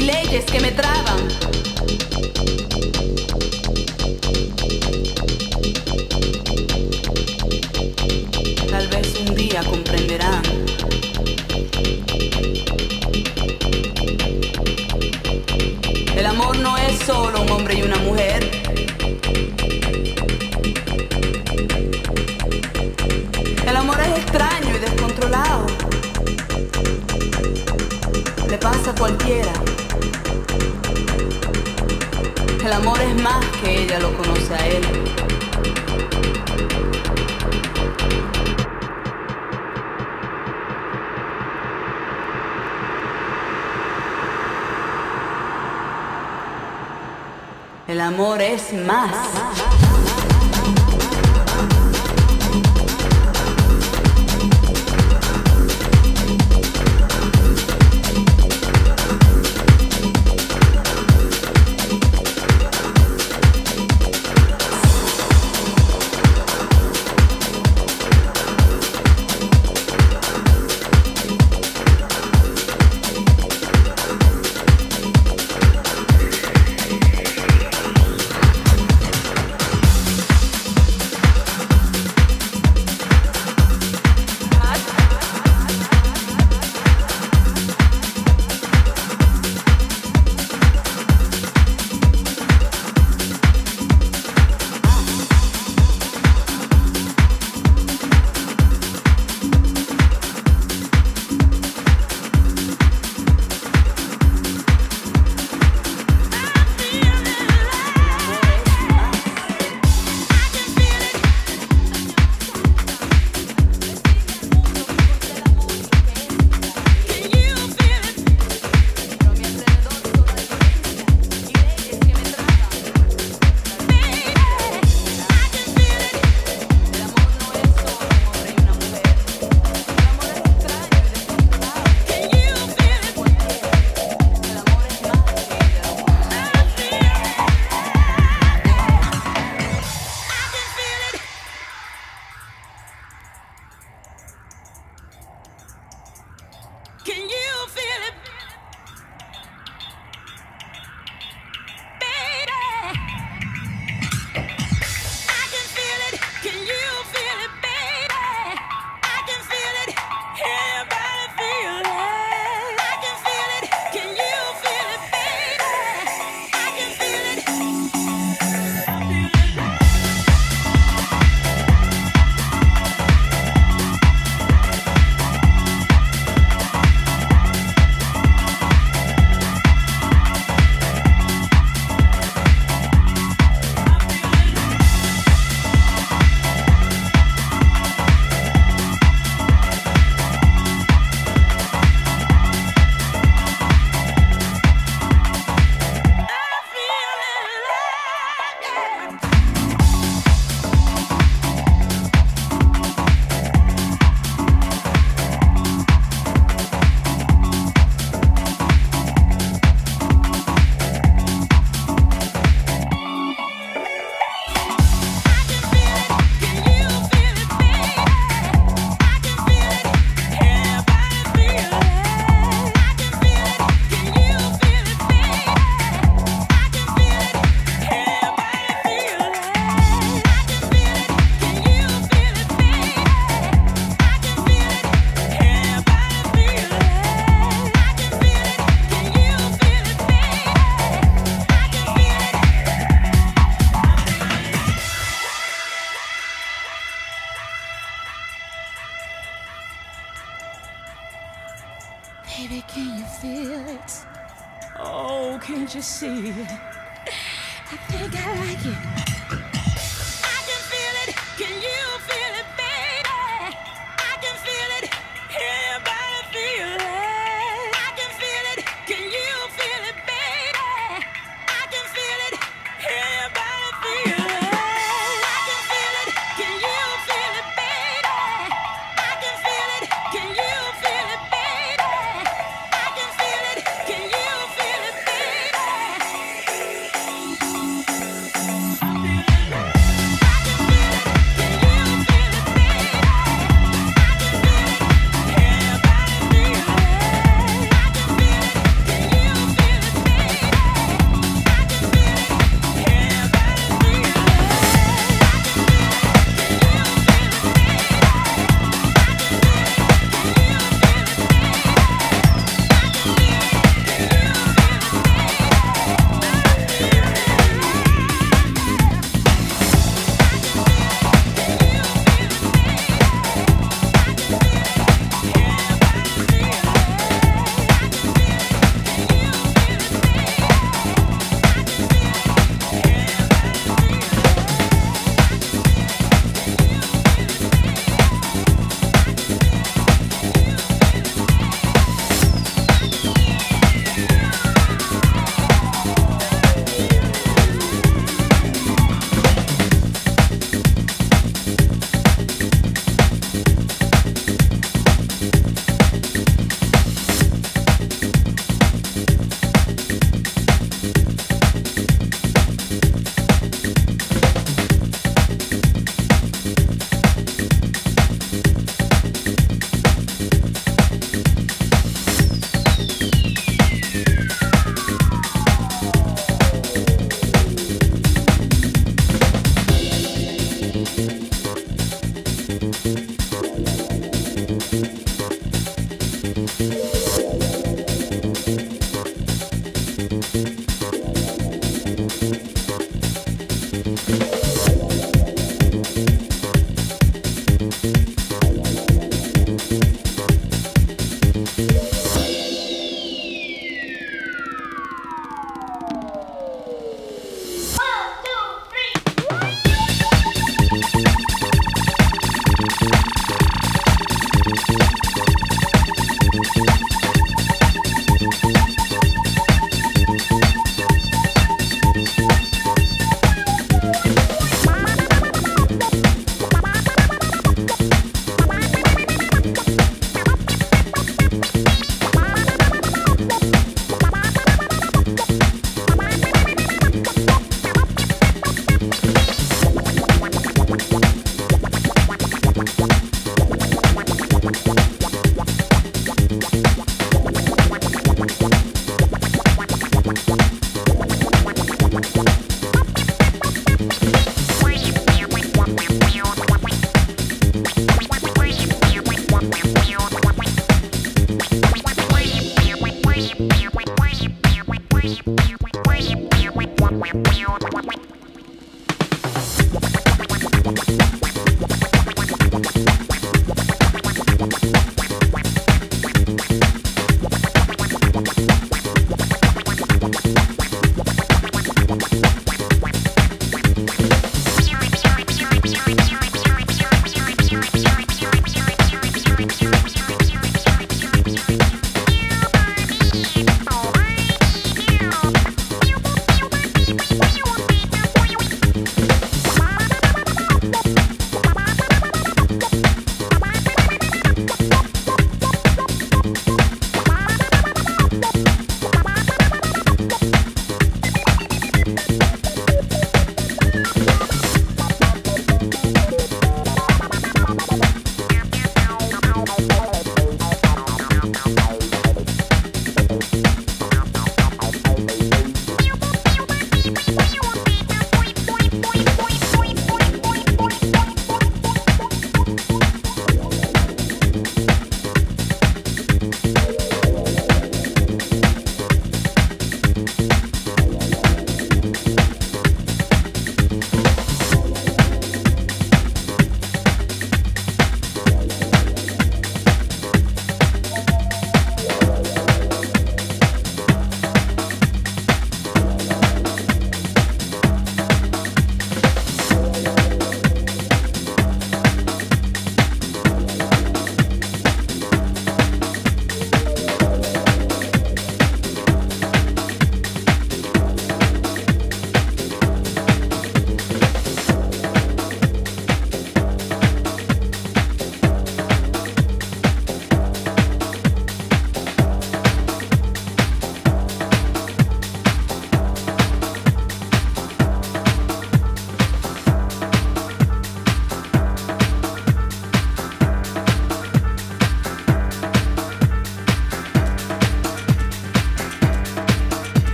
leyes que me traban. Tal vez un día comprenderán. El amor no es solo un hombre y una mujer. El amor es extraño y descontrolado. Le pasa a cualquiera el amor es más que ella lo conoce a él. El amor es más.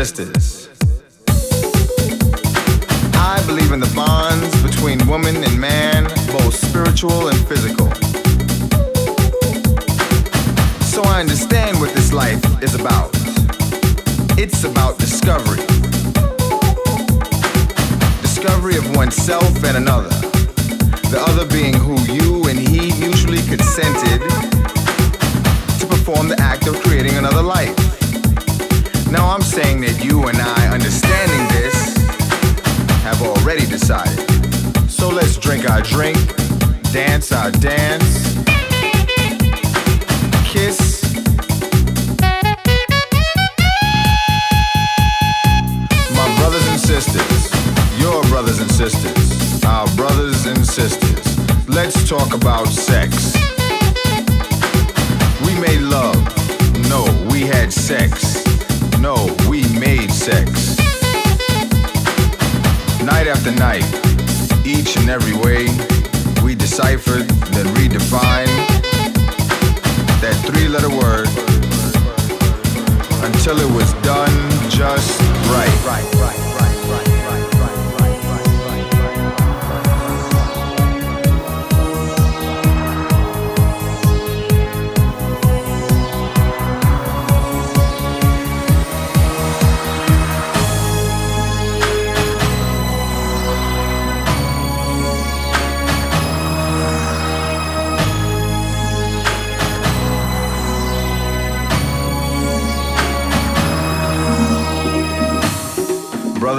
existed. Dance our dance, kiss. My brothers and sisters, your brothers and sisters, our brothers and sisters, let's talk about sex. We made love. No, we had sex. No, we made sex. Night after night, each and every way, deciphered, then redefined that three letter word until it was done just right. right, right.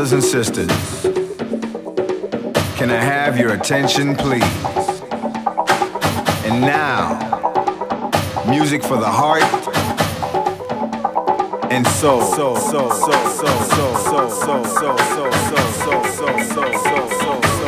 Brothers and sisters, can I have your attention, please? And now, music for the heart and soul. So, so, so, so, so, so, so, so, so, so, so, so, so.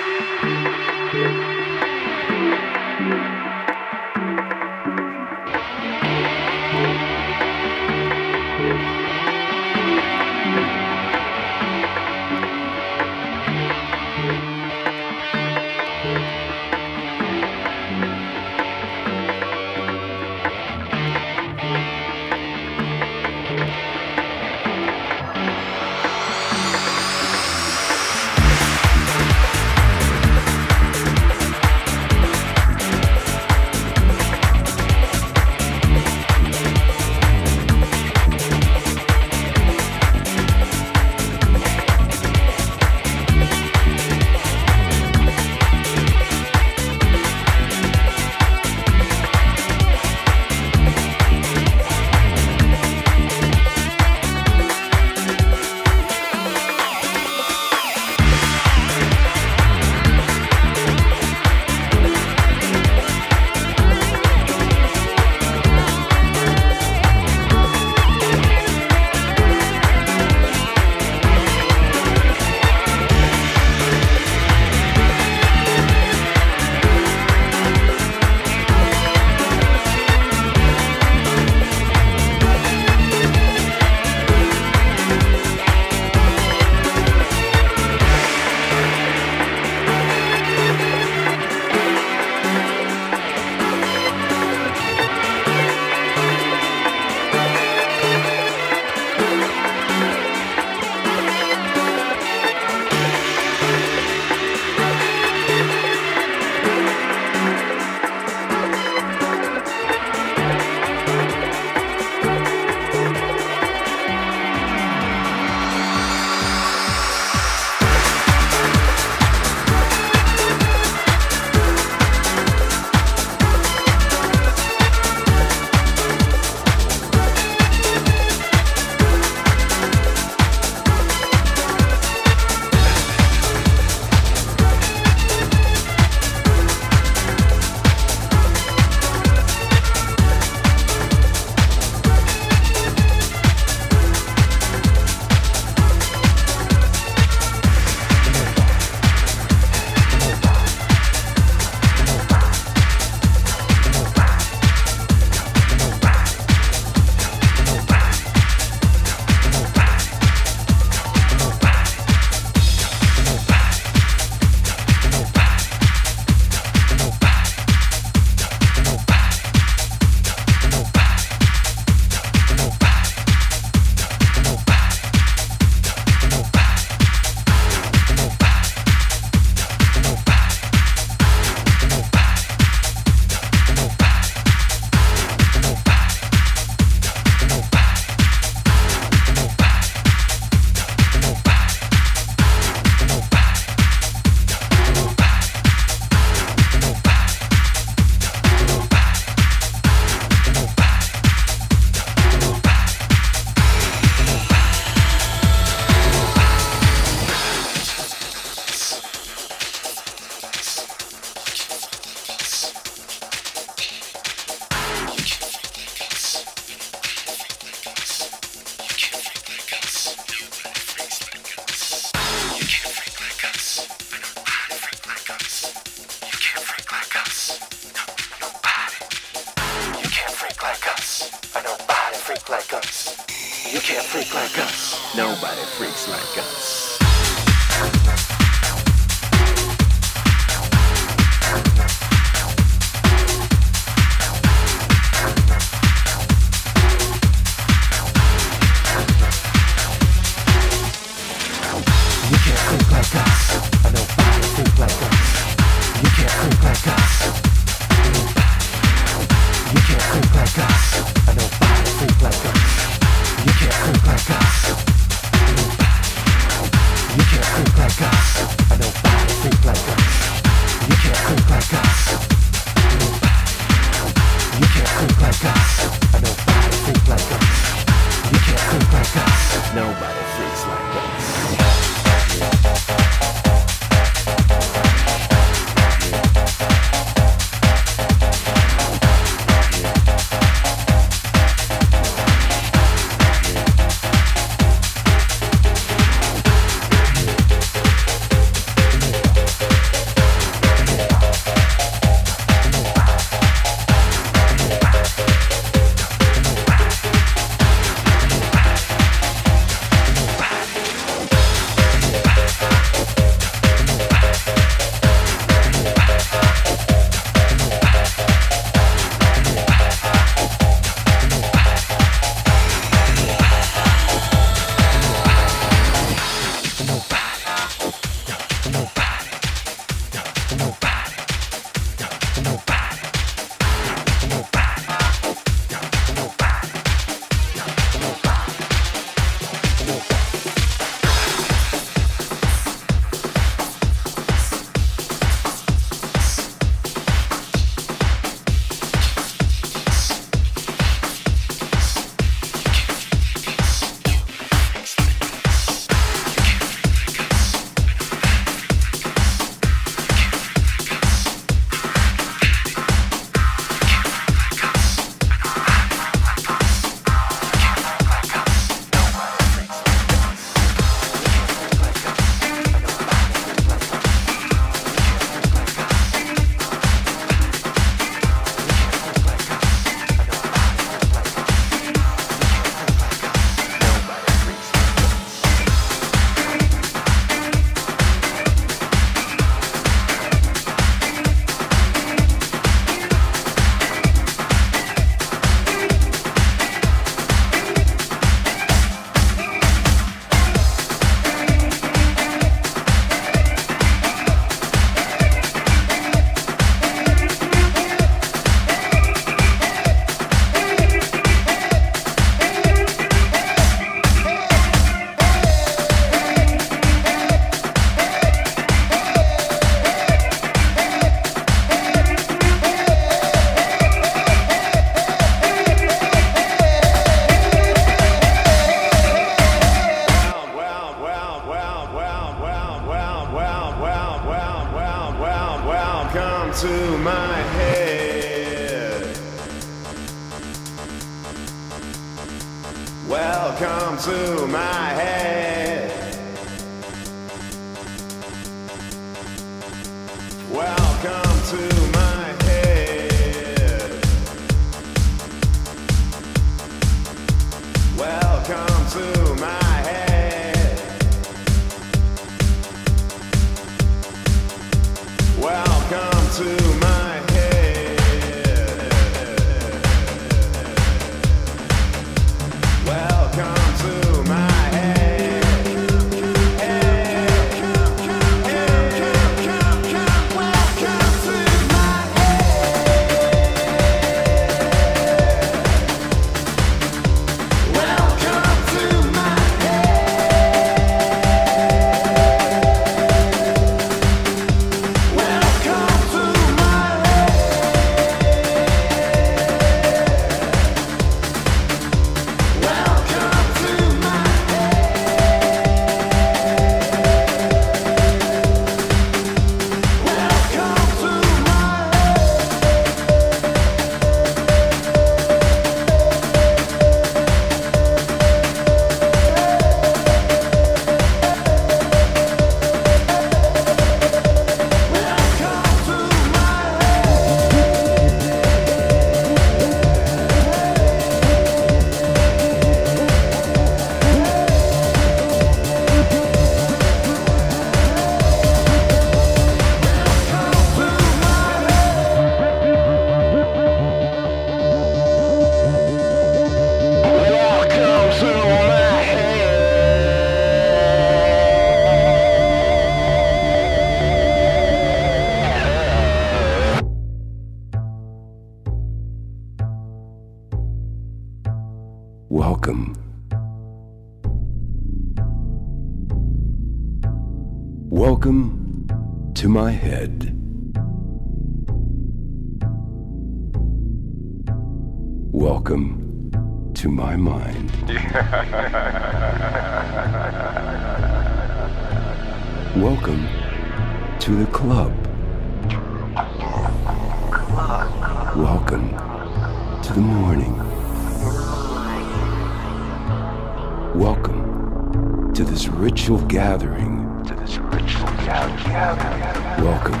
To this ritual gathering. To this ritual gathering. Welcome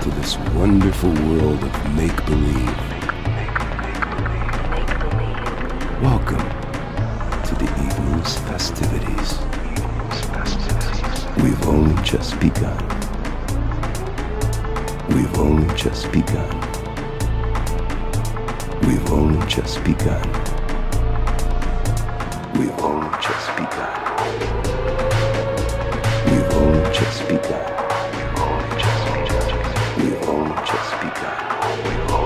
to this wonderful world of make believe. Welcome to the evening's festivities. We've only just begun. We've only just begun. We've only just begun. We've only just begun. We've only just begun. We've only just begun. We've only just begun. We've only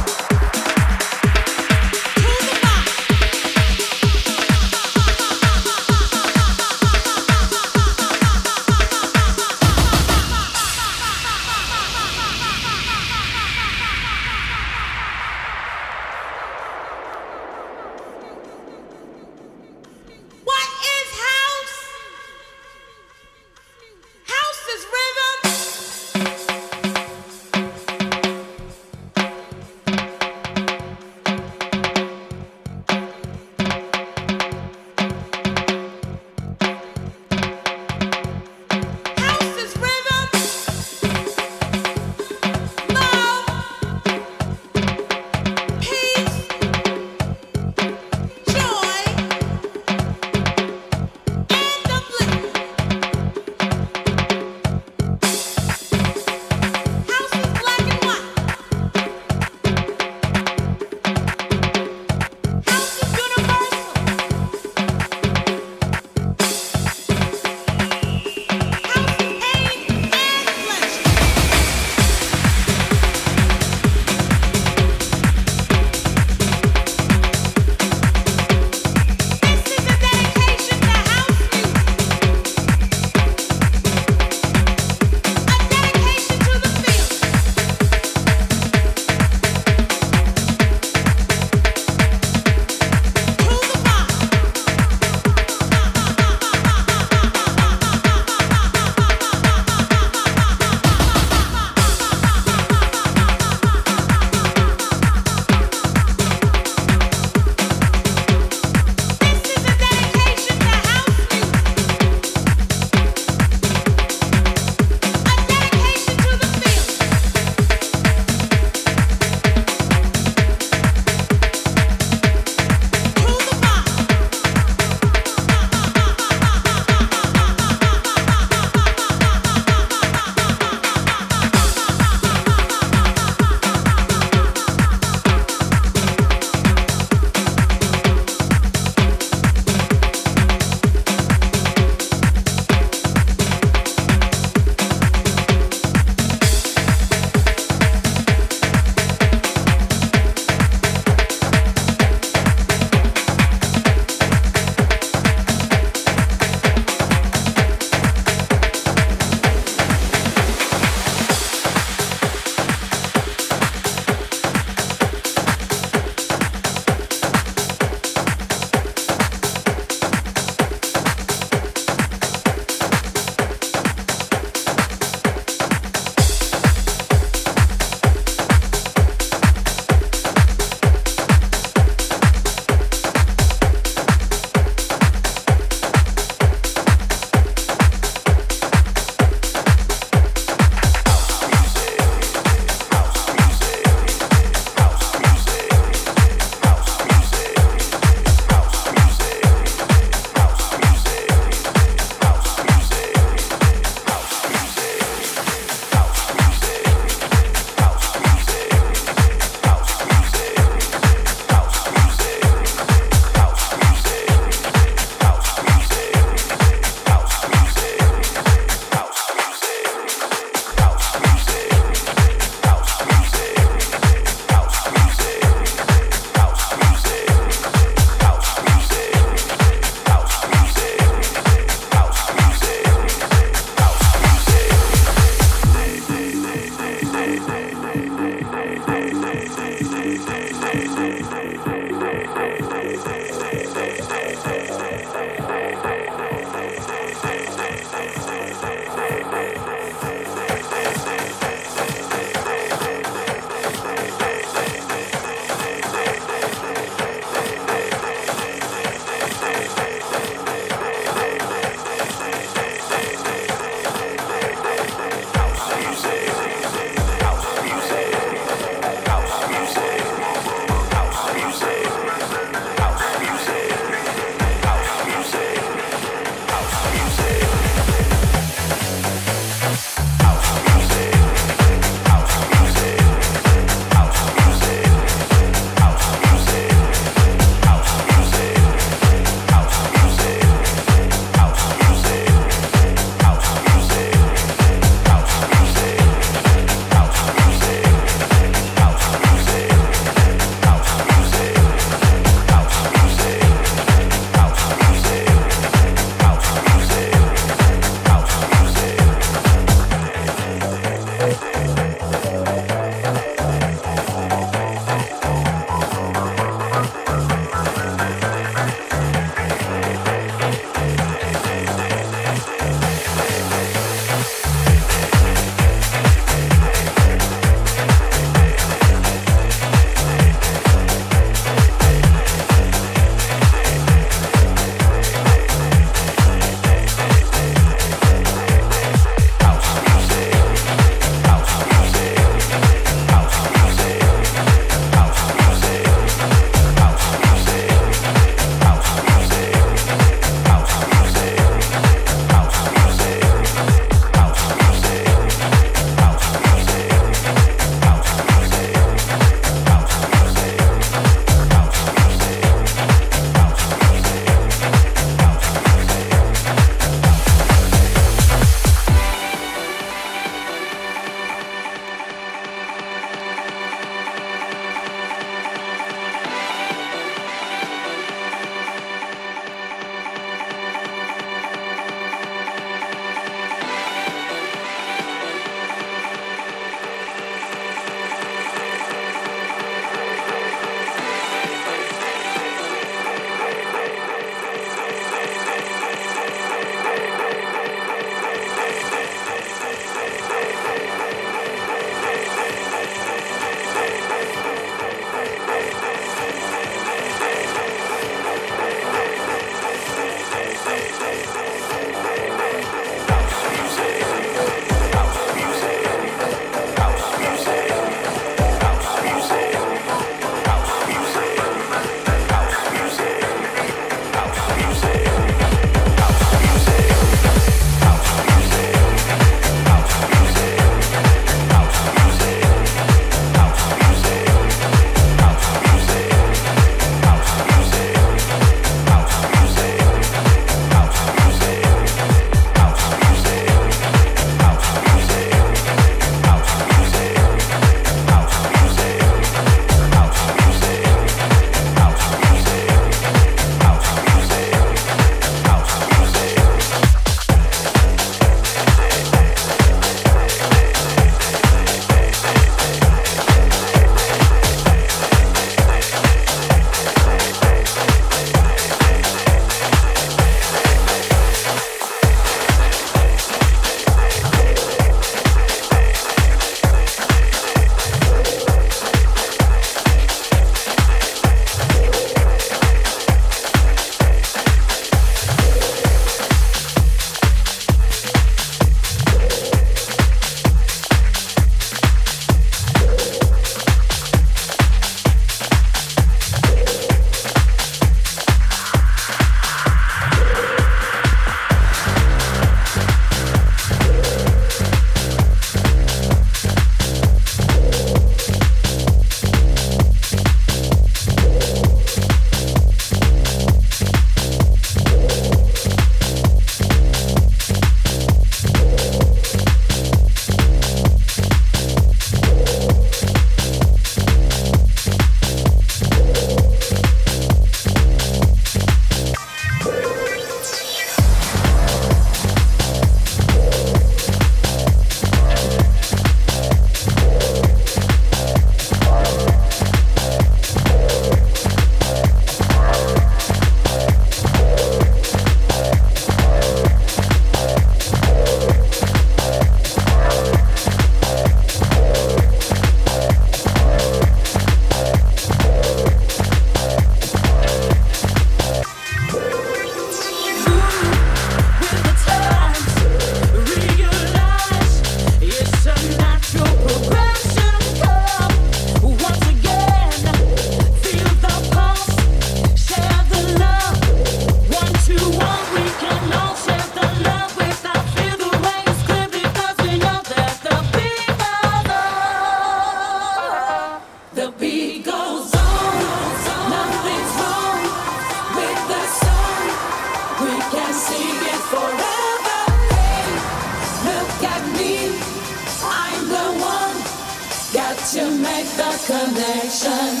to make the connection.